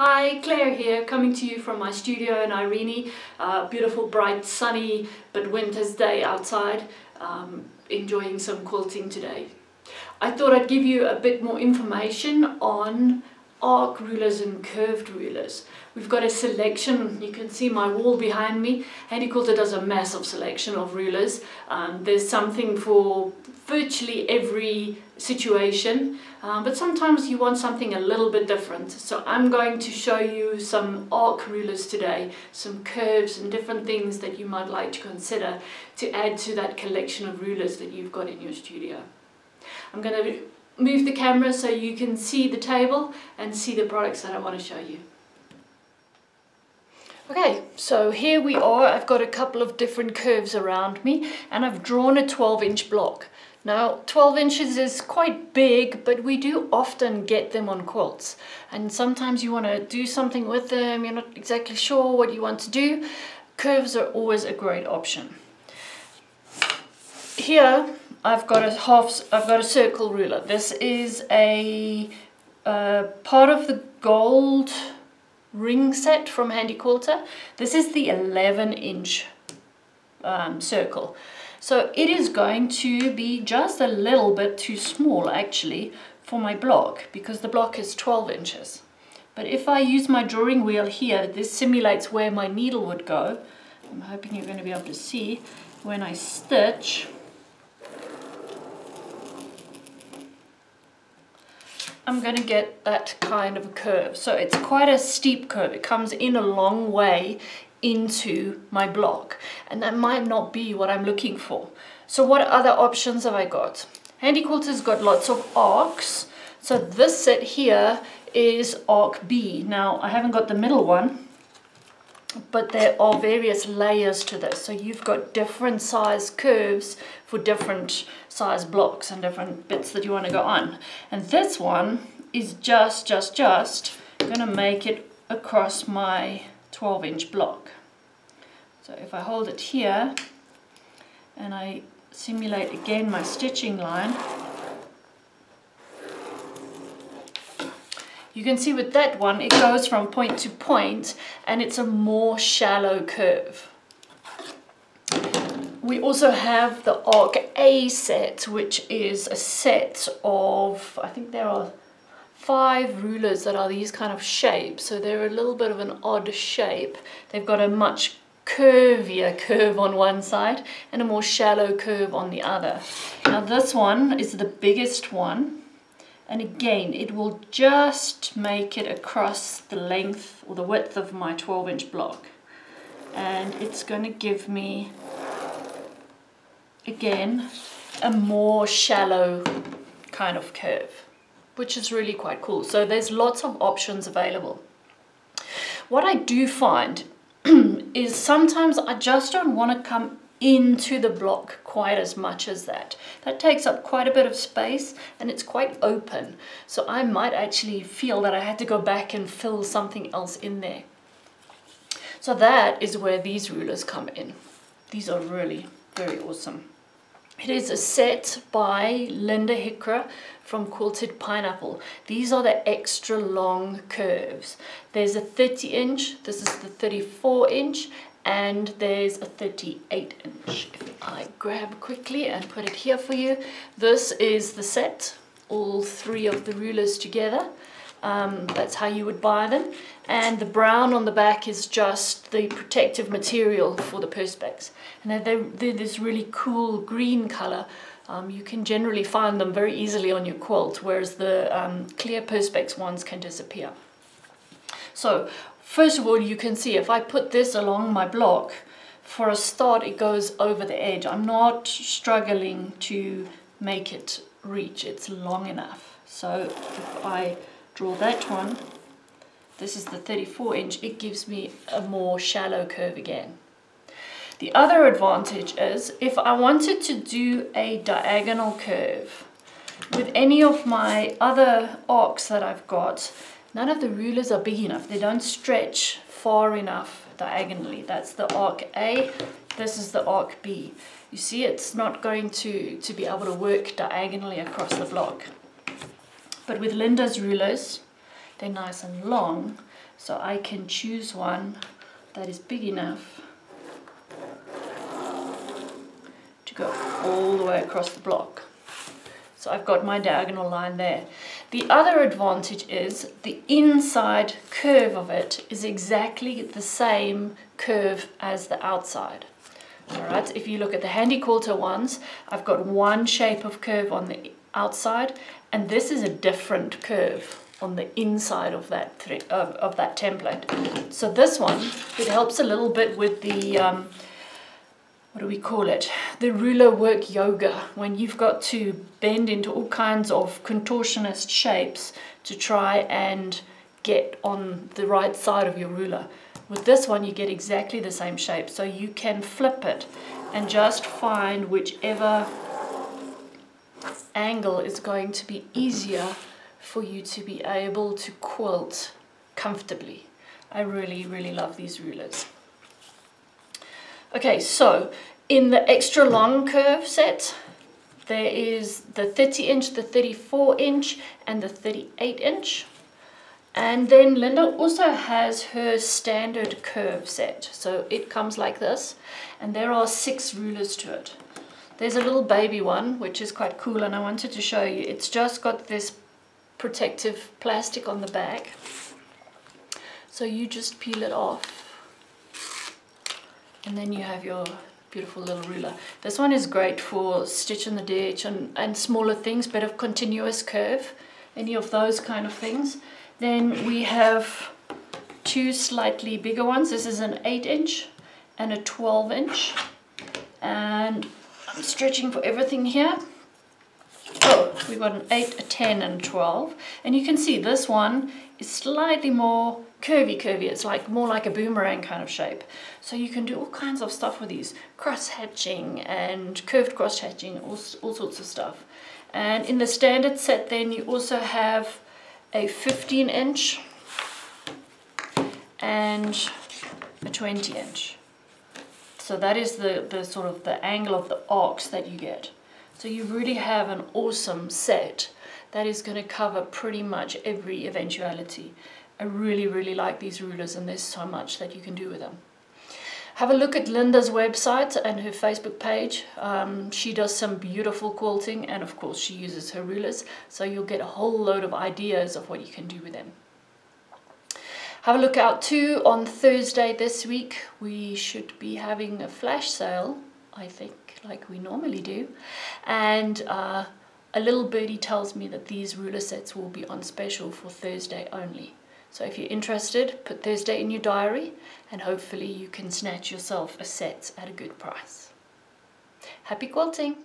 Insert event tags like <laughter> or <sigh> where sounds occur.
Hi, Claire here, coming to you from my studio in Irene. Uh, beautiful, bright, sunny, but winter's day outside. Um, enjoying some quilting today. I thought I'd give you a bit more information on arc rulers and curved rulers. We've got a selection, you can see my wall behind me. Handi Quilter does a massive selection of rulers. Um, there's something for virtually every situation, um, but sometimes you want something a little bit different. So I'm going to show you some arc rulers today, some curves and different things that you might like to consider to add to that collection of rulers that you've got in your studio. I'm going to move the camera so you can see the table and see the products that I want to show you. Okay, so here we are. I've got a couple of different curves around me and I've drawn a 12 inch block. Now 12 inches is quite big, but we do often get them on quilts. And sometimes you want to do something with them, you're not exactly sure what you want to do. Curves are always a great option. Here I've got a half, I've got a circle ruler. This is a uh, part of the gold ring set from Handi Quilter. This is the 11 inch um, circle. So it is going to be just a little bit too small actually for my block because the block is 12 inches. But if I use my drawing wheel here, this simulates where my needle would go. I'm hoping you're going to be able to see when I stitch I'm going to get that kind of a curve. So it's quite a steep curve. It comes in a long way into my block and that might not be what I'm looking for. So what other options have I got? Handi Quilter's got lots of arcs. So this set here is arc B. Now I haven't got the middle one but there are various layers to this. So you've got different size curves for different size blocks and different bits that you want to go on. And this one is just, just, just going to make it across my 12 inch block. So if I hold it here and I simulate again my stitching line, You can see with that one, it goes from point to point and it's a more shallow curve. We also have the ARC A set, which is a set of, I think there are five rulers that are these kind of shapes. So they're a little bit of an odd shape. They've got a much curvier curve on one side and a more shallow curve on the other. Now this one is the biggest one and again it will just make it across the length or the width of my 12 inch block. And it's going to give me again a more shallow kind of curve which is really quite cool. So there's lots of options available. What I do find <clears throat> is sometimes I just don't want to come into the block quite as much as that. That takes up quite a bit of space and it's quite open. So I might actually feel that I had to go back and fill something else in there. So that is where these rulers come in. These are really very awesome. It is a set by Linda Hrcka from Quilted Pineapple. These are the extra long curves. There's a 30 inch, this is the 34 inch, and there's a 38 inch. If I grab quickly and put it here for you, this is the set, all three of the rulers together. Um, that's how you would buy them. And the brown on the back is just the protective material for the perspex. And they're, they're this really cool green color. Um, you can generally find them very easily on your quilt, whereas the um, clear perspex ones can disappear. So First of all, you can see if I put this along my block, for a start it goes over the edge. I'm not struggling to make it reach, it's long enough. So if I draw that one, this is the 34 inch, it gives me a more shallow curve again. The other advantage is if I wanted to do a diagonal curve with any of my other arcs that I've got, None of the rulers are big enough. They don't stretch far enough diagonally. That's the arc A. This is the arc B. You see it's not going to, to be able to work diagonally across the block. But with Linda's rulers, they're nice and long So I can choose one that is big enough to go all the way across the block. So I've got my diagonal line there. The other advantage is the inside curve of it is exactly the same curve as the outside. Alright, if you look at the Handi Quilter ones, I've got one shape of curve on the outside and this is a different curve on the inside of that of, of that template. So this one, it helps a little bit with the um, what do we call it? The ruler work yoga, when you've got to bend into all kinds of contortionist shapes to try and get on the right side of your ruler. With this one, you get exactly the same shape, so you can flip it and just find whichever angle is going to be easier for you to be able to quilt comfortably. I really, really love these rulers. Okay, so in the extra long curve set, there is the 30 inch, the 34 inch, and the 38 inch. And then Linda also has her standard curve set. So it comes like this, and there are six rulers to it. There's a little baby one, which is quite cool, and I wanted to show you. It's just got this protective plastic on the back. So you just peel it off and then you have your beautiful little ruler. This one is great for stitch in the ditch and, and smaller things, bit of continuous curve, any of those kind of things. Then we have two slightly bigger ones. This is an 8 inch and a 12 inch. And I'm stretching for everything here. Oh, we've got an 8, a 10 and a 12. And you can see this one is slightly more curvy curvy. It's like more like a boomerang kind of shape. So you can do all kinds of stuff with these. Cross hatching and curved cross hatching all, all sorts of stuff. And in the standard set then you also have a 15 inch and a 20 inch. So that is the the sort of the angle of the arcs that you get. So you really have an awesome set that is going to cover pretty much every eventuality I really, really like these rulers and there's so much that you can do with them. Have a look at Linda's website and her Facebook page. Um, she does some beautiful quilting and of course she uses her rulers so you'll get a whole load of ideas of what you can do with them. Have a look out too on Thursday this week. We should be having a flash sale, I think, like we normally do. And uh, a little birdie tells me that these ruler sets will be on special for Thursday only. So if you're interested, put Thursday in your diary and hopefully you can snatch yourself a set at a good price. Happy quilting!